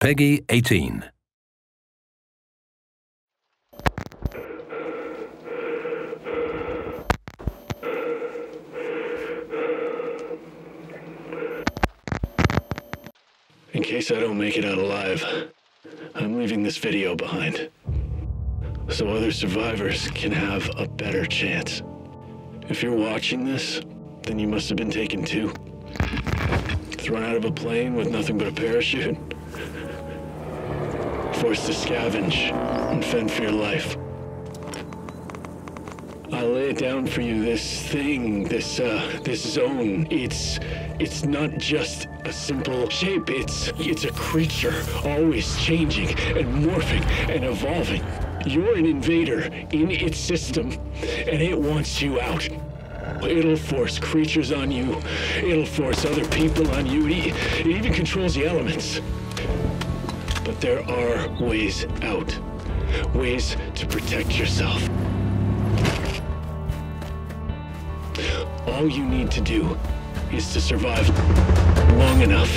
Peggy 18. In case I don't make it out alive, I'm leaving this video behind. So other survivors can have a better chance. If you're watching this, then you must have been taken too. Thrown out of a plane with nothing but a parachute. Forced to scavenge and fend for your life. I lay it down for you. This thing, this uh, this zone. It's it's not just a simple shape. It's it's a creature, always changing and morphing and evolving. You're an invader in its system, and it wants you out. It'll force creatures on you. It'll force other people on you. It, it even controls the elements. But there are ways out. Ways to protect yourself. All you need to do is to survive long enough.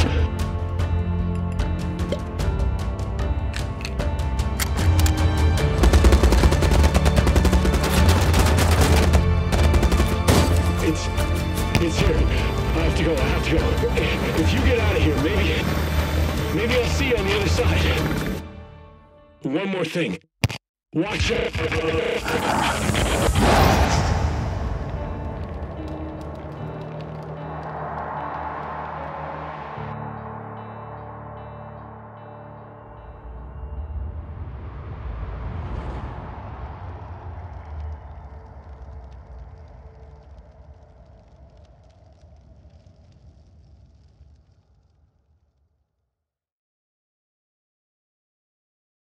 It's it's here. I have to go. I have to go. If you get out of here, maybe maybe I'll see you on the other side. One more thing. Watch out.